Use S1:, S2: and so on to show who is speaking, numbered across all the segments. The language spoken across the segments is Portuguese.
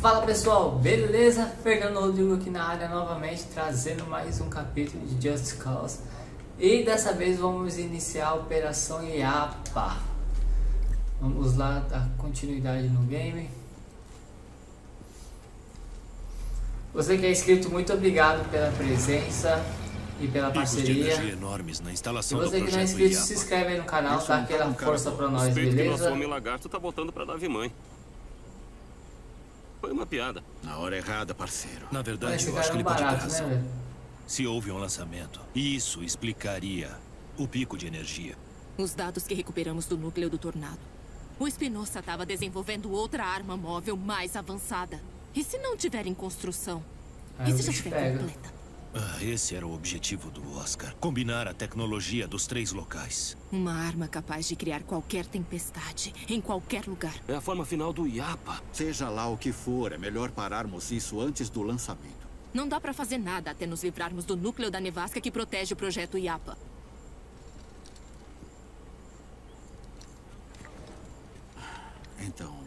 S1: Fala pessoal, beleza? Fernando Rodrigo aqui na área novamente, trazendo mais um capítulo de Just Cause. E dessa vez vamos iniciar a Operação IAPA. Vamos lá dar continuidade no game. Você que é inscrito, muito obrigado pela presença e pela parceria. E você que não é inscrito, se inscreve aí no canal, dá aquela força pra nós,
S2: Suspeito que nosso
S1: beleza?
S2: homem lagarto tá voltando pra nave mãe. Foi uma piada.
S3: Na hora errada, parceiro.
S4: Na verdade, eu acho que ele pode ter
S1: barato, né,
S4: razão.
S1: velho?
S4: Se houve um lançamento, isso explicaria o pico de energia.
S5: Os dados que recuperamos do núcleo do tornado. O Espinosa estava desenvolvendo outra arma móvel mais avançada. E se não tiver em construção?
S1: Aí
S5: e se já estiver completa?
S4: Ah, esse era o objetivo do Oscar. Combinar a tecnologia dos três locais.
S5: Uma arma capaz de criar qualquer tempestade, em qualquer lugar.
S2: É a forma final do IAPA.
S3: Seja lá o que for, é melhor pararmos isso antes do lançamento.
S5: Não dá pra fazer nada até nos livrarmos do núcleo da nevasca que protege o projeto IAPA.
S3: Então.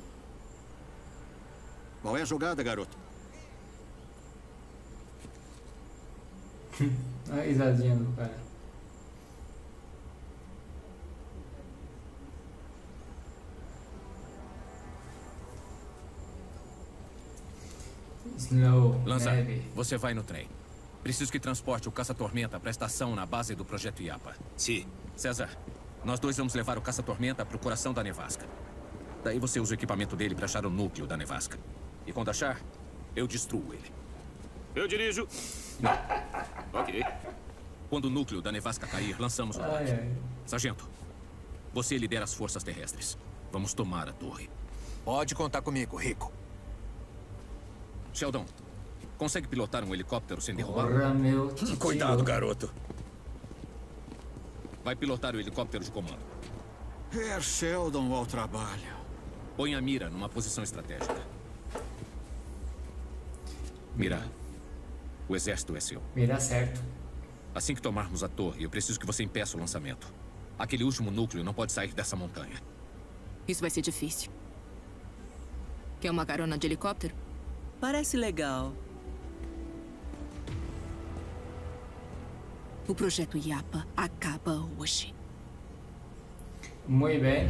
S3: Qual é a jogada, garoto?
S1: A risadinha do cara. Snow,
S6: Lanza,
S1: neve.
S6: você vai no trem. Preciso que transporte o caça-tormenta para a estação na base do projeto IAPA.
S4: Sim.
S6: César, nós dois vamos levar o caça-tormenta para o coração da nevasca. Daí você usa o equipamento dele para achar o núcleo da nevasca. E quando achar, eu destruo ele.
S2: Eu dirijo. Ok.
S6: Quando o núcleo da nevasca cair, lançamos o ataque. Sargento, você lidera as forças terrestres. Vamos tomar a torre.
S7: Pode contar comigo, Rico.
S6: Sheldon, consegue pilotar um helicóptero sem derrubar?
S1: Porra, meu.
S7: Cuidado, garoto.
S6: Vai pilotar o helicóptero de comando.
S3: É Sheldon ao trabalho.
S6: Põe a mira numa posição estratégica. Mira, o exército é seu.
S1: Mira certo.
S6: Assim que tomarmos a torre, eu preciso que você impeça o lançamento. Aquele último núcleo não pode sair dessa montanha.
S5: Isso vai ser difícil. Quer uma carona de helicóptero?
S8: Parece legal.
S5: O projeto IAPA acaba hoje.
S1: Muito bem.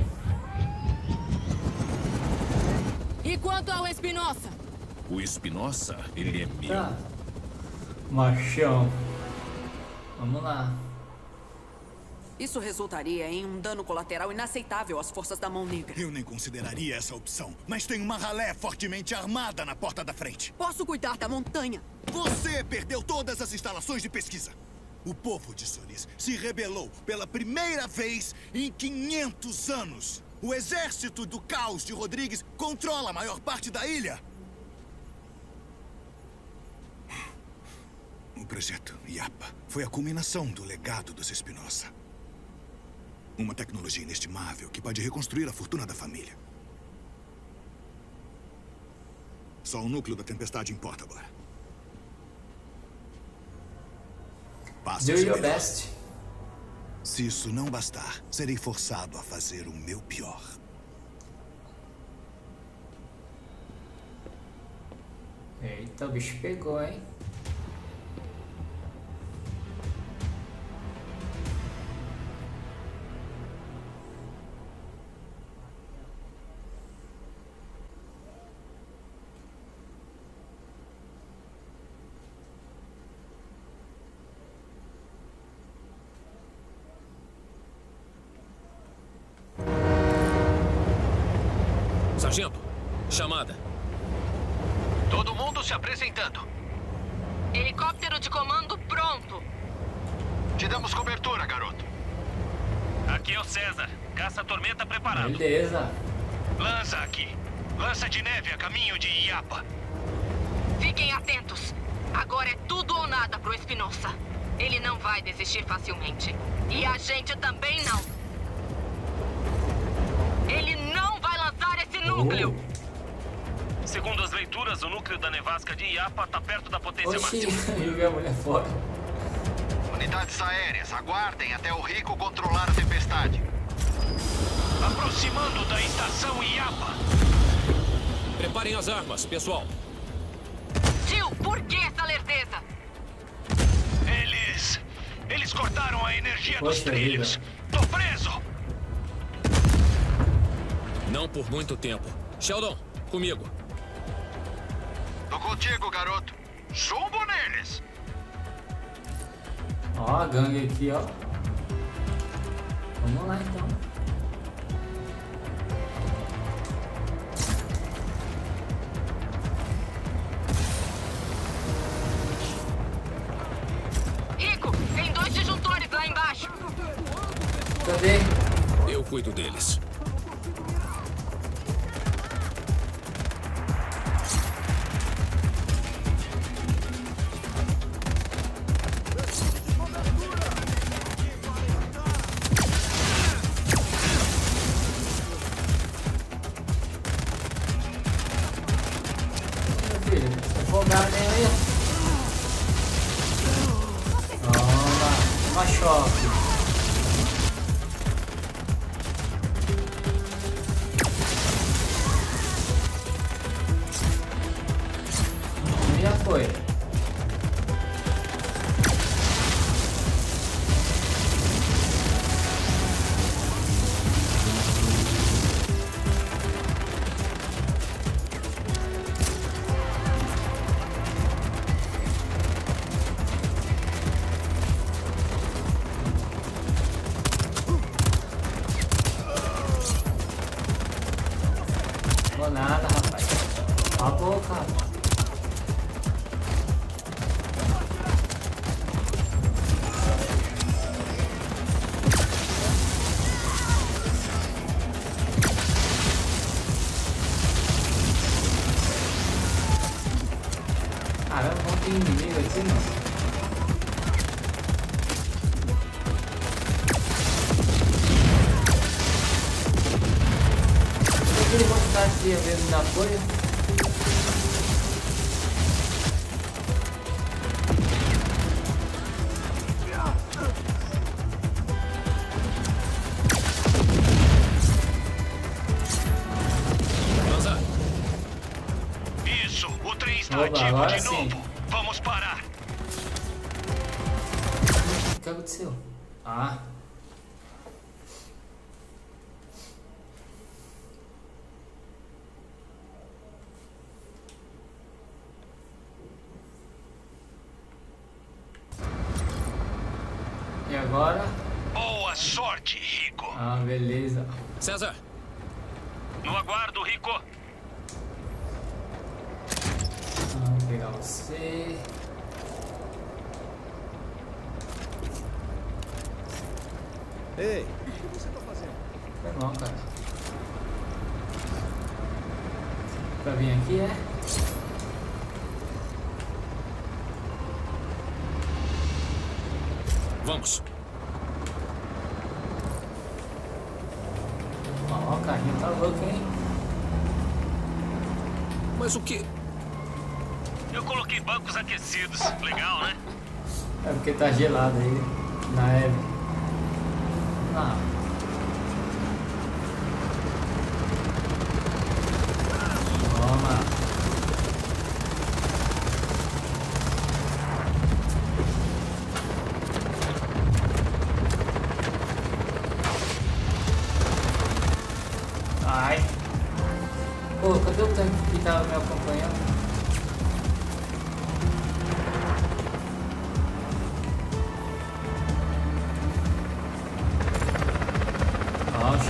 S5: E quanto ao Espinosa?
S6: O Espinosa, ele é meu.
S1: Tá. Machão. Vamos lá.
S9: Isso resultaria em um dano colateral inaceitável às forças da Mão Negra.
S10: Eu nem consideraria essa opção, mas tem uma ralé fortemente armada na porta da frente.
S9: Posso cuidar da montanha.
S10: Você perdeu todas as instalações de pesquisa. O povo de Solis se rebelou pela primeira vez em 500 anos. O exército do caos de Rodrigues controla a maior parte da ilha. Projeto IAPA foi a culminação do legado dos Espinosa. Uma tecnologia inestimável que pode reconstruir a fortuna da família. Só o núcleo da tempestade importa agora. Basta
S1: Do your
S10: melhor.
S1: best.
S10: Se isso não bastar, serei forçado a fazer o meu pior.
S1: Eita, o bicho pegou, hein?
S11: Aqui é o César. Caça-tormenta preparado.
S1: Beleza.
S11: Lança aqui. Lança de neve a caminho de Iapa.
S5: Fiquem atentos. Agora é tudo ou nada pro Espinosa. Ele não vai desistir facilmente. E a gente também não. Ele não vai lançar esse núcleo.
S11: Segundo as leituras, o núcleo da nevasca de Iapa tá perto da potência
S1: Oxi,
S11: máxima.
S1: joguei a mulher fora.
S7: Unidades aéreas, aguardem até o Rico controlar a tempestade.
S11: Aproximando da estação Iapa.
S6: Preparem as armas, pessoal.
S5: Tio, por que essa lerdeza?
S11: Eles. Eles cortaram a energia dos
S1: Poxa
S11: trilhos.
S1: vida.
S11: Tô preso!
S6: Não por muito tempo. Sheldon, comigo.
S7: Tô contigo, garoto. Chumbo neles.
S1: Ó, a gangue aqui, ó. Vamos lá então.
S5: Rico, tem dois disjuntores lá embaixo.
S1: Cadê?
S6: Eu cuido deles.
S1: Nem aí. Toma, toma choque.
S11: Está
S1: Oba,
S11: ativo
S1: agora
S11: de
S1: sim.
S11: novo. Vamos parar.
S1: O que aconteceu? Ah. E agora?
S11: Boa sorte, Rico.
S1: Ah, beleza.
S6: César,
S11: No aguardo, Rico.
S1: Vamos pegar você.
S12: Ei, o que você tá fazendo?
S1: Foi mal, cara. Pra vir aqui, é?
S6: vamos.
S1: Ó, o carrinho tá louco, hein?
S6: Mas o que?
S11: Bancos aquecidos. Legal, né?
S1: É porque tá gelado aí na neve. Ah. Toma. Ai. Pô, cadê o tanque que tava me acompanhando?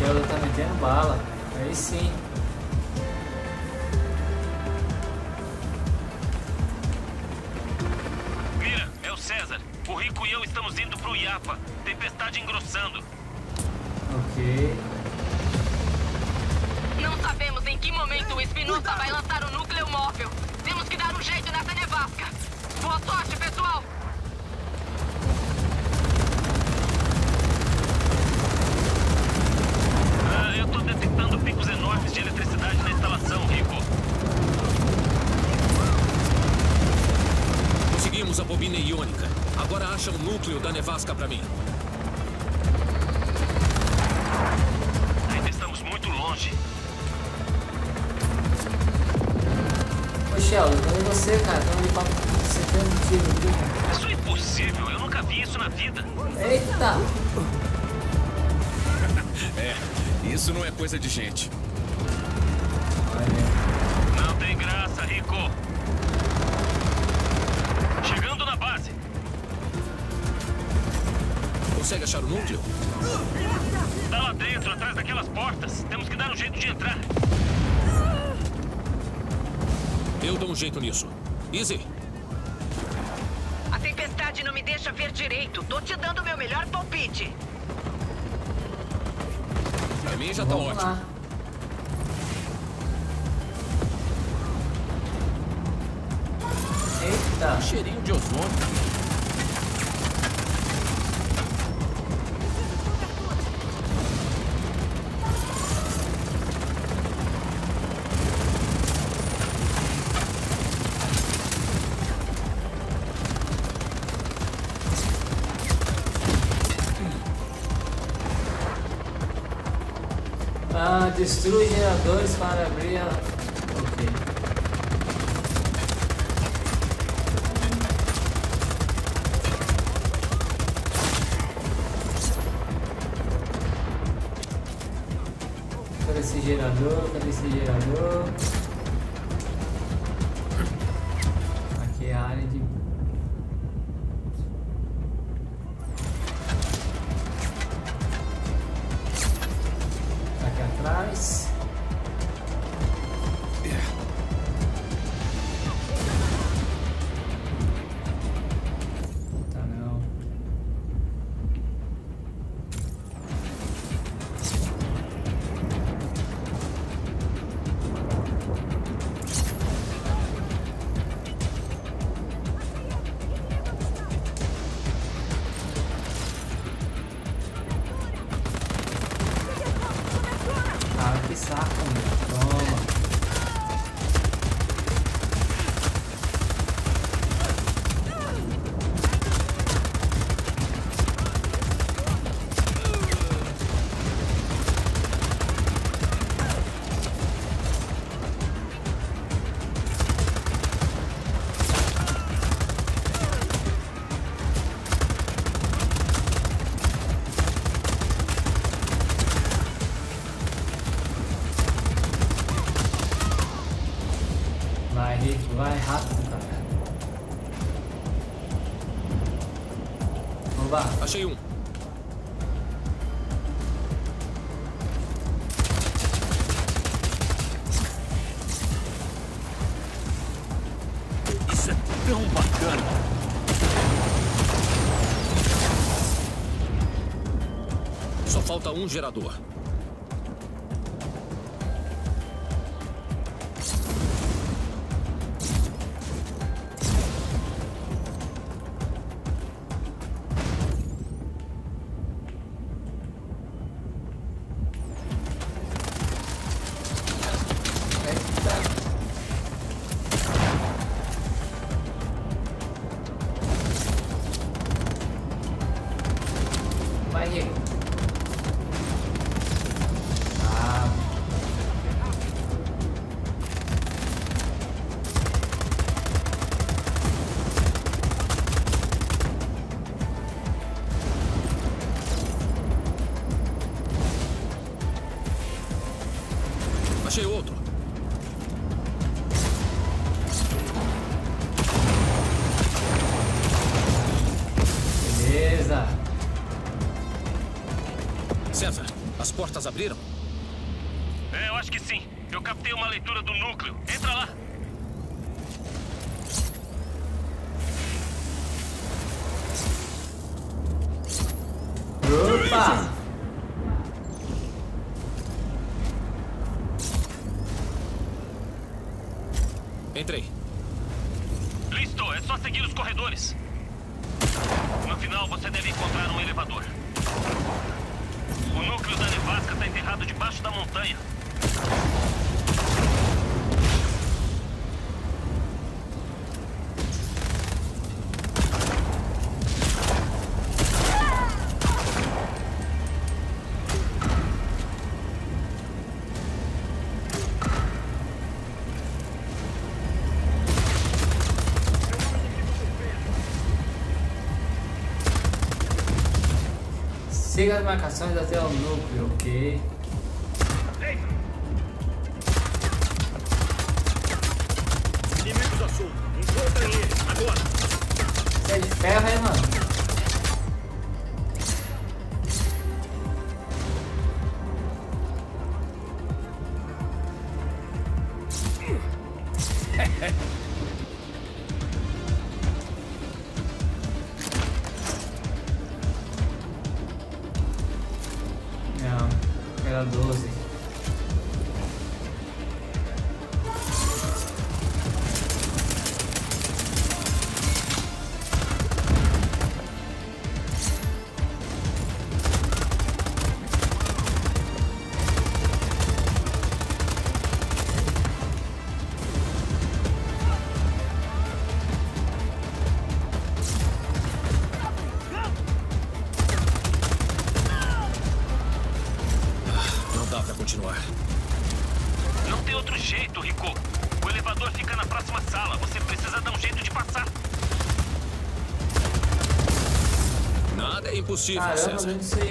S1: Sheldon tá metendo bala. Aí sim.
S11: Mira, é o César. O Rico e eu estamos indo pro Iapa. Tempestade engrossando.
S1: Ok.
S5: Não sabemos em que momento o Espinosa vai lançar o núcleo móvel. Temos que dar um jeito nessa nevasca. Boa sorte, pessoal!
S11: Ah, eu tô detectando picos enormes de eletricidade na instalação, Rico.
S6: Conseguimos a bobina iônica. Agora acha o núcleo da nevasca pra mim.
S11: Ainda estamos muito longe.
S1: Sheldon, cadê você, cara? Tô ali pra você ter um tiro, viu?
S11: Isso é impossível, eu nunca vi isso na vida.
S1: Eita!
S6: É, isso não é coisa de gente.
S11: De entrar.
S6: Eu dou um jeito nisso. Easy.
S9: A tempestade não me deixa ver direito. Tô te dando meu melhor palpite.
S6: Pra mim já tá
S1: Vamos
S6: ótimo.
S1: lá. Eita!
S6: Um cheirinho de ozônio.
S1: Destrui geradores para abrir a...
S6: falta um gerador.
S1: Vai, Rico. Siga as marcações até o núcleo, ok?
S11: Inimigos a sul. Encontrem eles, agora.
S1: Você é de ferro, hein, mano?
S6: Impossível,
S1: Caramba,
S6: César.
S1: eu não sei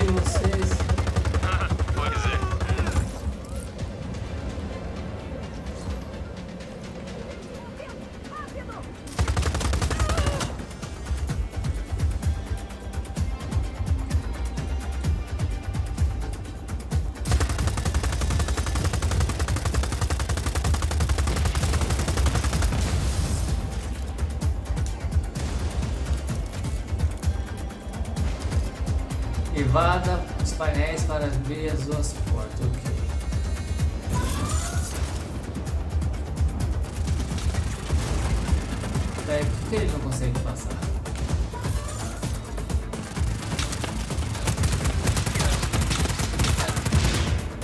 S1: Invada os painéis para abrir as duas portas, ok. Daí, por que ele não consegue passar?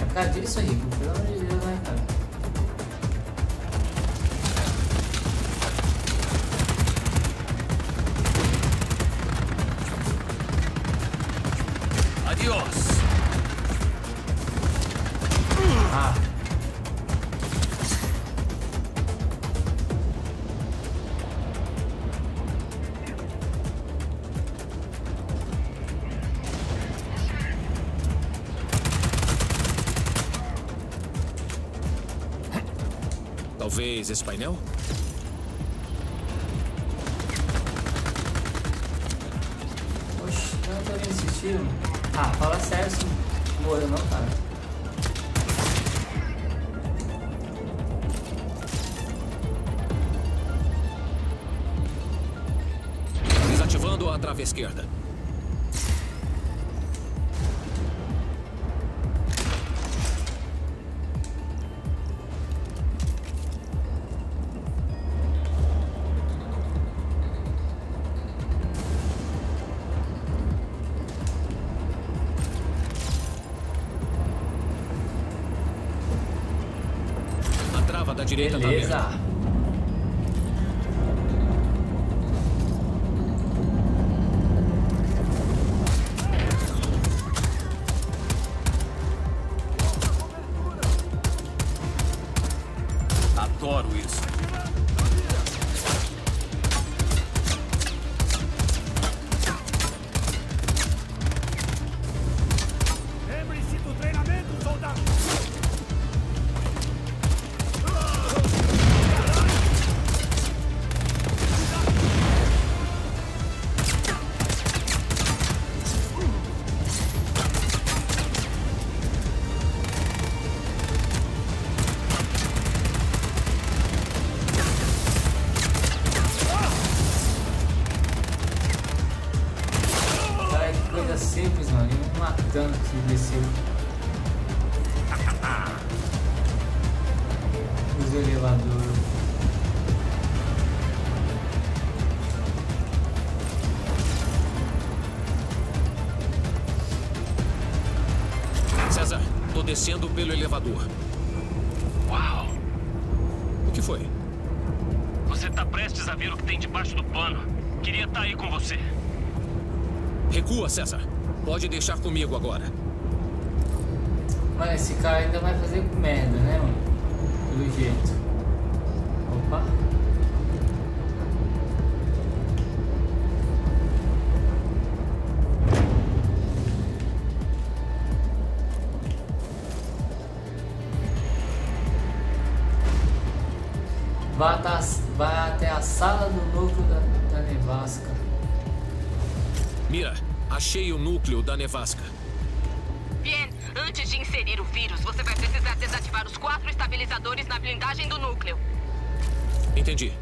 S1: É por causa disso, Rico? Pelo amor de Deus,
S6: Talvez esse painel?
S1: Oxe,
S6: direita
S1: Beleza.
S6: aberta. Adoro César, tô descendo pelo elevador.
S11: Uau!
S6: O que foi?
S11: Você tá prestes a ver o que tem debaixo do pano. Queria estar aí com você.
S6: Recua, César. Pode deixar comigo agora.
S1: Mano, esse cara ainda vai fazer merda, né, mano? Pelo jeito. Opa.
S6: Achei o núcleo da nevasca.
S5: Bien, antes de inserir o vírus, você vai precisar desativar os quatro estabilizadores na blindagem do núcleo.
S6: Entendi.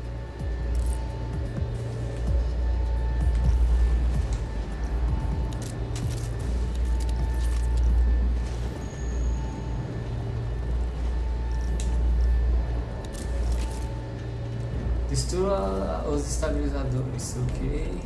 S1: Destrua os estabilizadores, ok.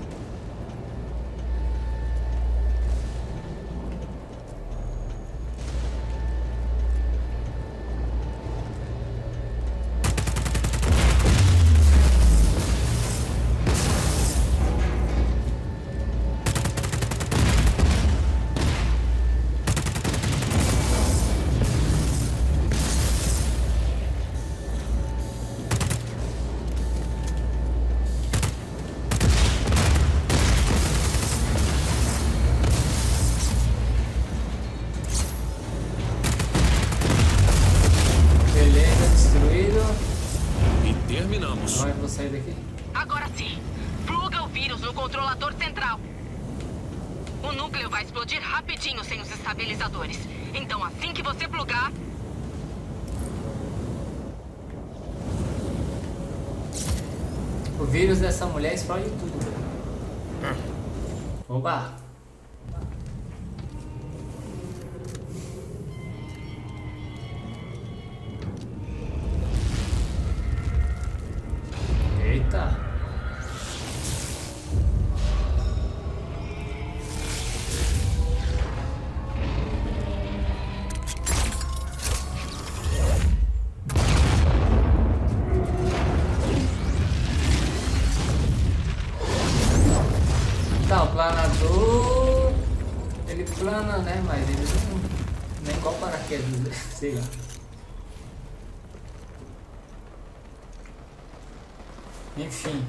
S1: Sei lá. Enfim.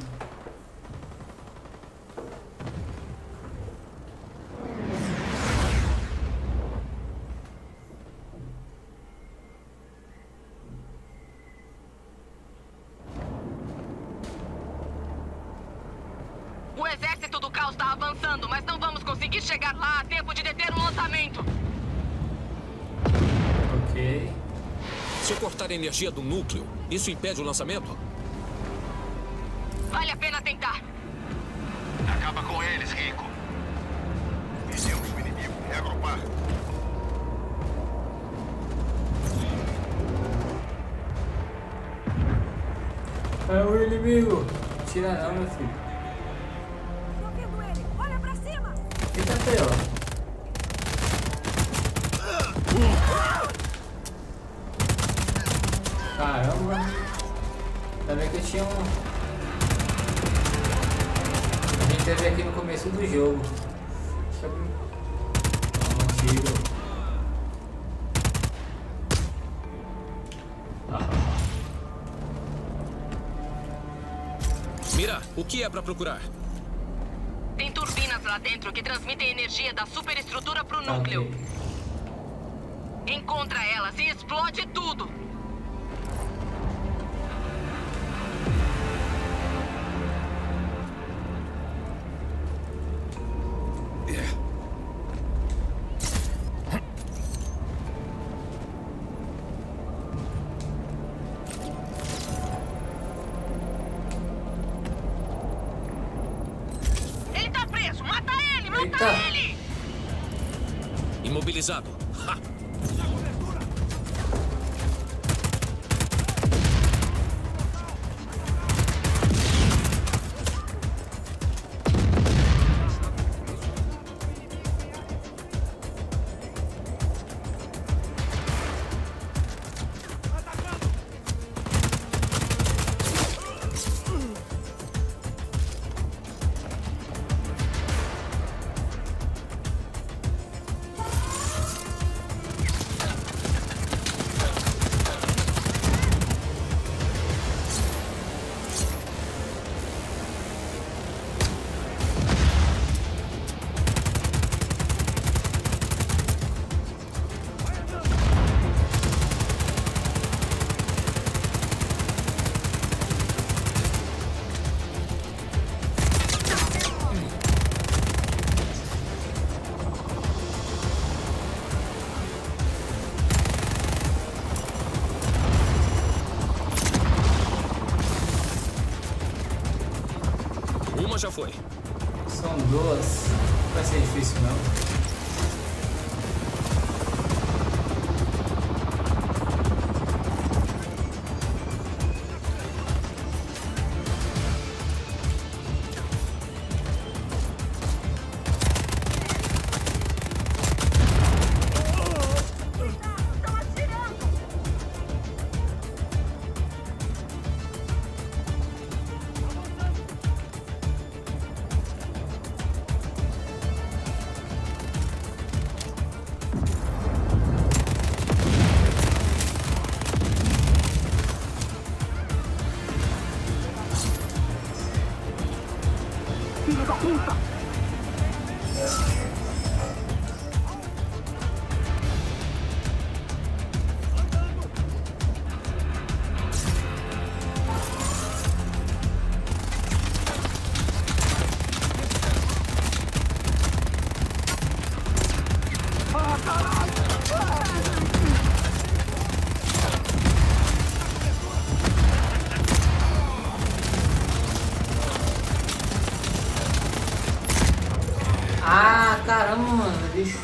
S5: o exército do caos está avançando, mas não vamos conseguir chegar lá a tempo de deter o lançamento.
S1: Ok.
S6: Se eu cortar a energia do núcleo, isso impede o lançamento?
S5: Vale a pena tentar.
S7: Acaba com eles, Rico. Vencemos o inimigo. Reagrupar.
S1: É o inimigo! Tira não, meu filho.
S6: É pra procurar?
S5: Tem turbinas lá dentro que transmitem energia da superestrutura pro núcleo. Encontra elas e explode tudo. Ele!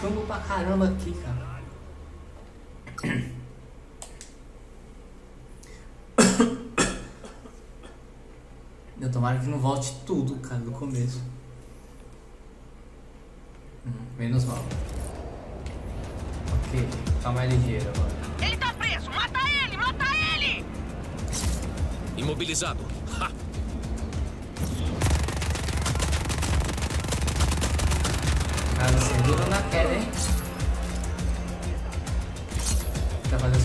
S1: Chumbo pra caramba aqui, cara. Eu tomara que não volte tudo, cara, do começo. Hum, menos mal. Ok, tá mais ligeiro agora.
S9: Ele tá preso! Mata ele! Mata ele!
S6: Imobilizado. Ha!
S1: Cara, você dura na queda, hein? Pra fazer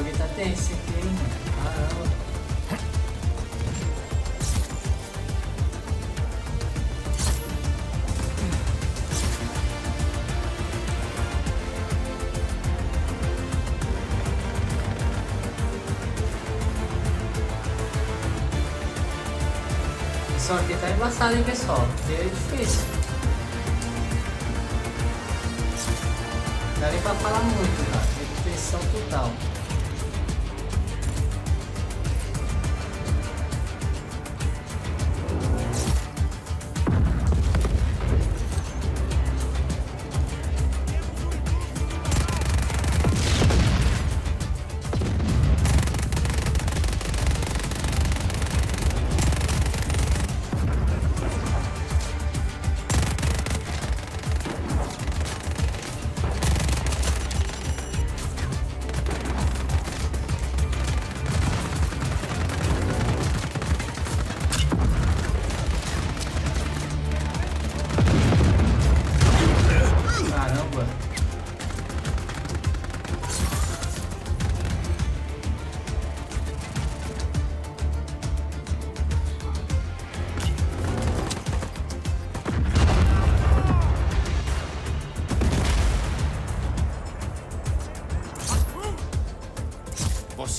S1: bagulho tá tenso aqui, hein? Caramba. Só que tá embaçado, hein, pessoal? Porque é difícil. Não dá nem pra falar muito, cara. Repetição total.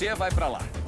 S6: Você vai pra lá.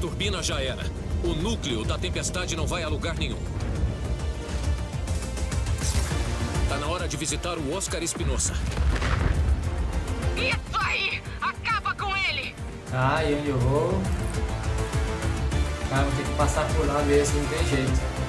S1: Turbina
S6: já era. O núcleo da tempestade não vai a lugar nenhum. Tá na hora de visitar o Oscar Espinosa.
S9: Isso aí! Acaba com ele!
S1: Tá, e onde eu vou? Cara, vou ter que passar por lá mesmo, não tem jeito.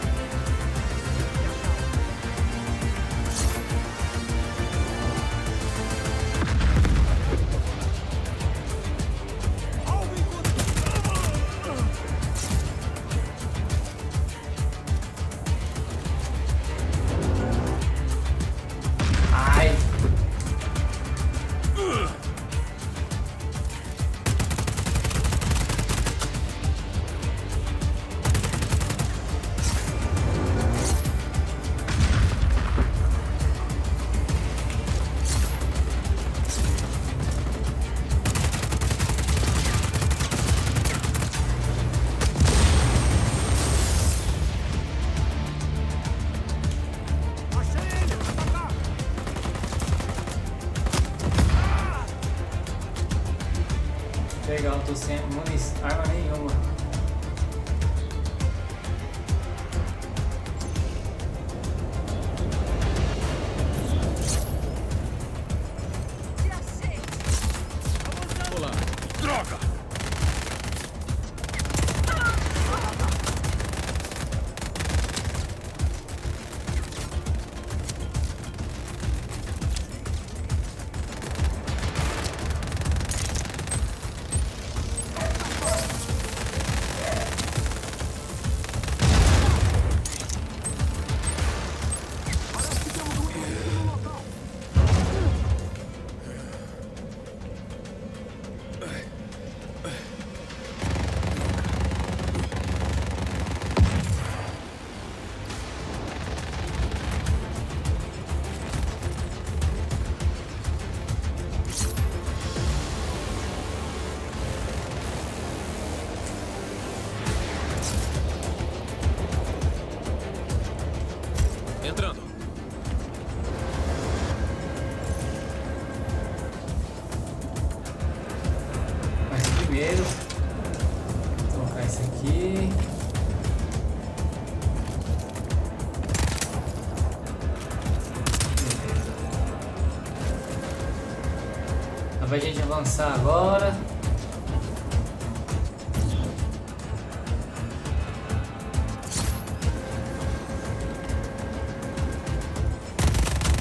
S7: avançar agora.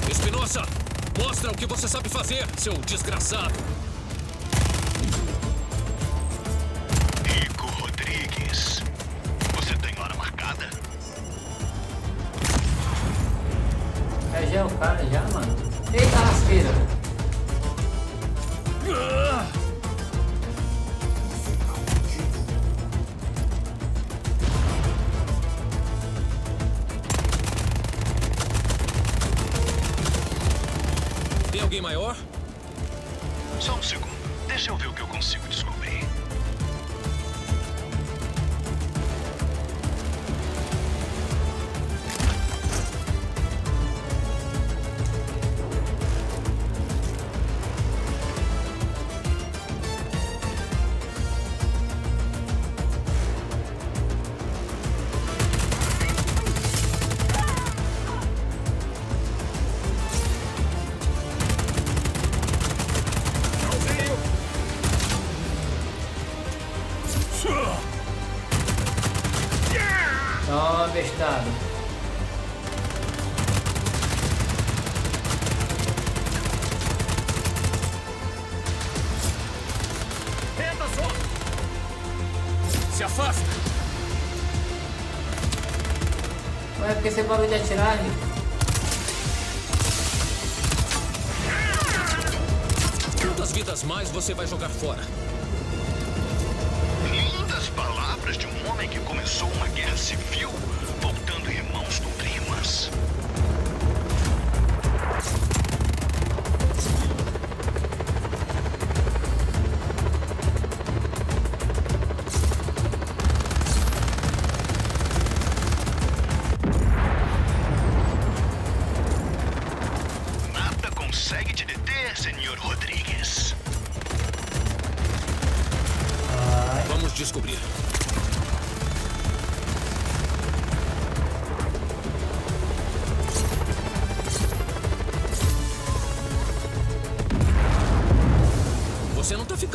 S6: Espinosa, mostra o que você sabe fazer, seu desgraçado. alguém maior?
S7: barulho de atirar, gente.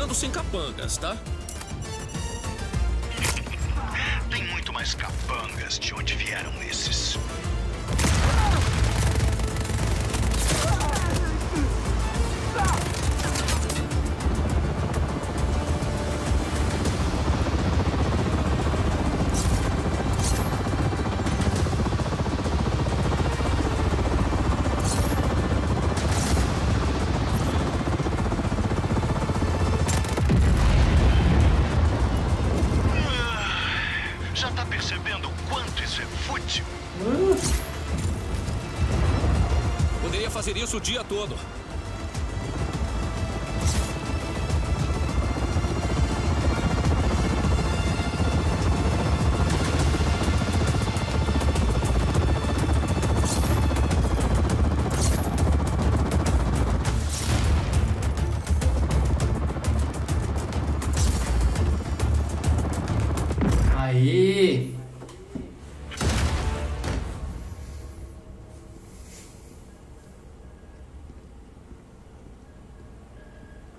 S6: ficando sem capangas, tá? dia todo.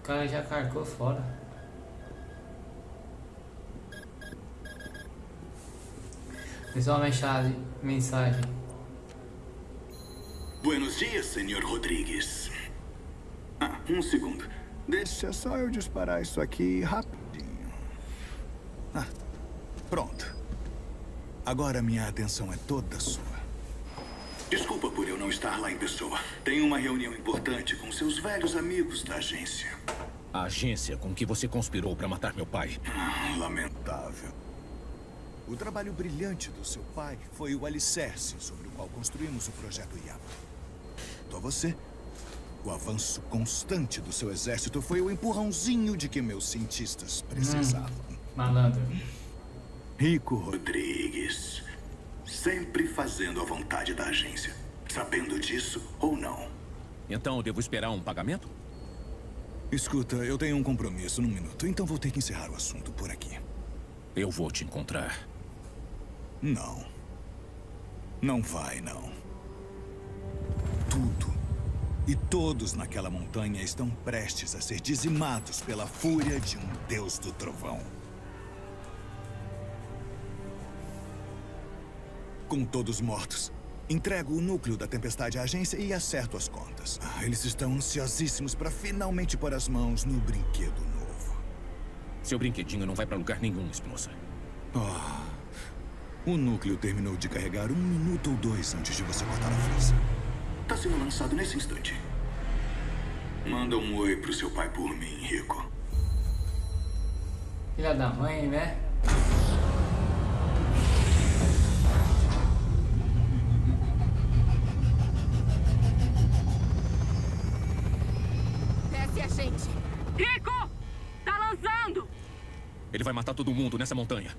S1: Cara já carcou fora. Pessoal, mensagem. mensagem.
S10: Buenos dias, senhor Rodrigues. Ah, um segundo. Deixa só eu disparar isso aqui rapidinho. Ah, pronto. Agora minha atenção é toda sua. Desculpa por eu não estar lá em pessoa. Tenho uma reunião importante com seus velhos amigos da agência.
S6: A agência com que você conspirou para matar meu pai.
S10: Lamentável. O trabalho brilhante do seu pai foi o alicerce sobre o qual construímos o projeto IAPA. Tô você. O avanço constante do seu exército foi o empurrãozinho de que meus cientistas precisavam.
S1: Hum, malandro.
S10: Rico Rodrigues. Sempre fazendo a vontade da agência. Sabendo disso ou não.
S6: Então devo esperar um pagamento?
S10: Escuta, eu tenho um compromisso num minuto, então vou ter que encerrar o assunto por aqui.
S6: Eu vou te encontrar.
S10: Não. Não vai, não. Tudo e todos naquela montanha estão prestes a ser dizimados pela fúria de um deus do trovão. Com todos mortos, entrego o núcleo da tempestade à agência e acerto as contas. Ah, eles estão ansiosíssimos para finalmente pôr as mãos no brinquedo novo.
S6: Seu brinquedinho não vai para lugar nenhum, Espinosa.
S10: Ah, o núcleo terminou de carregar um minuto ou dois antes de você cortar a força. Tá sendo lançado nesse instante. Manda um oi pro seu pai por mim, Rico.
S1: Filha da mãe, né?
S6: Matar todo mundo nessa montanha.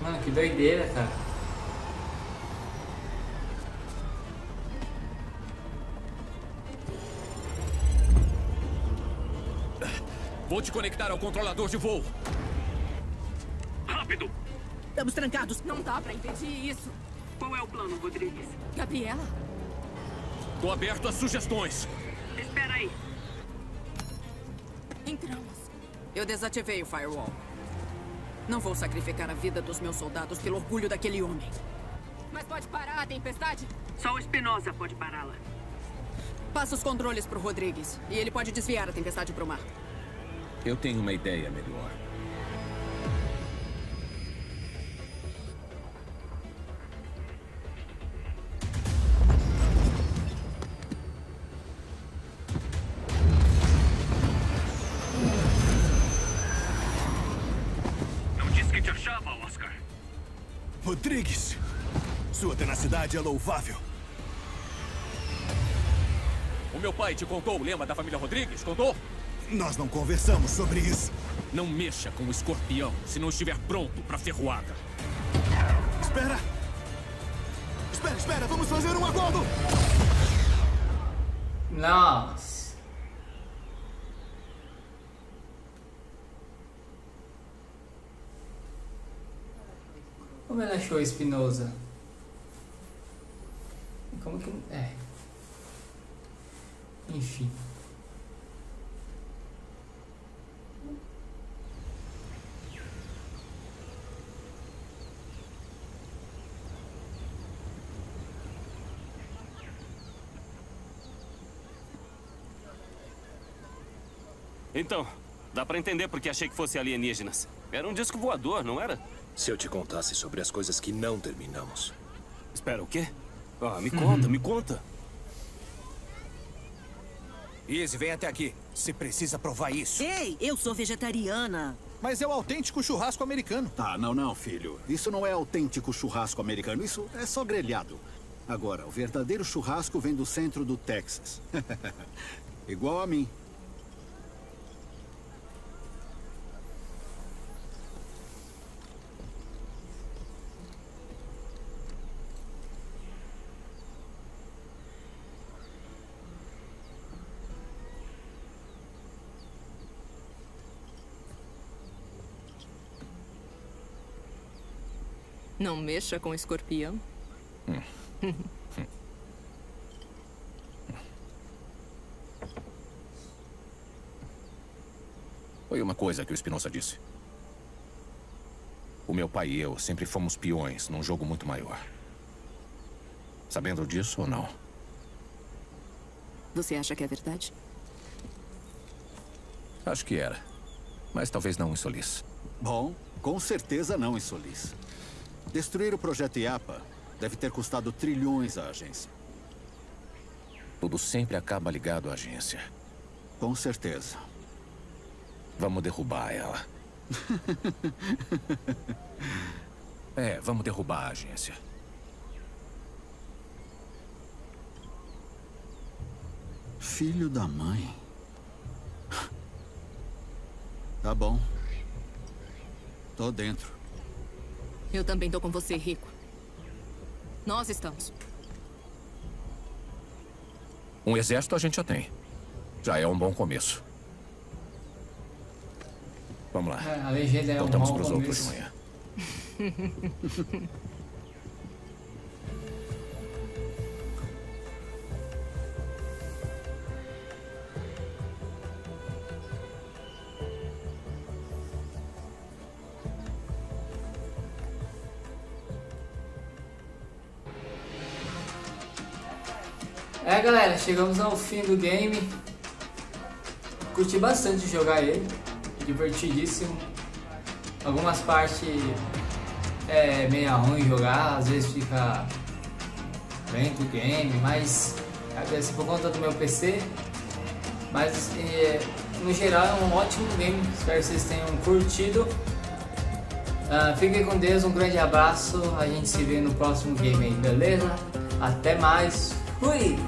S1: Mano, que doideira, cara.
S6: Te conectar ao controlador de voo.
S11: Rápido!
S5: Estamos trancados. Não dá pra impedir isso.
S9: Qual é o plano, Rodrigues?
S5: Gabriela?
S6: Tô aberto a sugestões.
S9: Espera aí.
S5: Entramos.
S13: Eu desativei o firewall. Não vou sacrificar a vida dos meus soldados pelo orgulho daquele homem.
S5: Mas pode parar a tempestade?
S9: Só o Espinosa pode pará-la.
S13: Passa os controles pro Rodrigues. E ele pode desviar a tempestade pro mar.
S6: Eu tenho uma ideia melhor.
S11: Não disse que te achava, Oscar.
S10: Rodrigues! Sua tenacidade é louvável.
S6: O meu pai te contou o lema da família Rodrigues? Contou?
S10: Nós não conversamos sobre isso.
S6: Não mexa com o escorpião se não estiver pronto pra ferroada.
S10: Espera! Espera, espera! Vamos fazer um acordo!
S1: Nossa. Como ele achou Espinosa? Como que. É. Enfim.
S2: Então, dá pra entender porque achei que fosse alienígenas. Era um disco voador, não era?
S4: Se eu te contasse sobre as coisas que não terminamos.
S2: Espera, o quê? Ah, me conta, me conta.
S3: Izzy, vem até aqui. Você precisa provar isso.
S8: Ei, eu sou vegetariana.
S3: Mas é o autêntico churrasco americano.
S14: Ah, não, não, filho. Isso não é autêntico churrasco americano. Isso é só grelhado.
S3: Agora, o verdadeiro churrasco vem do centro do Texas. Igual a mim.
S5: Não mexa com o escorpião.
S6: Foi uma coisa que o Espinosa disse. O meu pai e eu sempre fomos peões num jogo muito maior. Sabendo disso ou não?
S5: Você acha que é verdade?
S6: Acho que era. Mas talvez não em Solis.
S3: Bom, com certeza não em Solis. Destruir o projeto IAPA deve ter custado trilhões à agência.
S6: Tudo sempre acaba ligado à agência.
S3: Com certeza.
S6: Vamos derrubar ela. é, vamos derrubar a agência.
S3: Filho da mãe. Tá bom. Tô dentro.
S5: Eu também tô com você, Rico. Nós estamos.
S6: Um exército a gente já tem. Já é um bom começo. Vamos lá.
S1: É, a legenda é
S6: Voltamos
S1: um bom
S6: pros outros de
S1: começo.
S6: manhã.
S1: É chegamos ao fim do game. Curti bastante jogar ele, divertidíssimo. Algumas partes é meio ruim jogar, às vezes fica lento o game, mas assim, por conta do meu PC. Mas é, no geral é um ótimo game, espero que vocês tenham curtido. Ah, fiquem com Deus, um grande abraço, a gente se vê no próximo game beleza? Até mais, fui!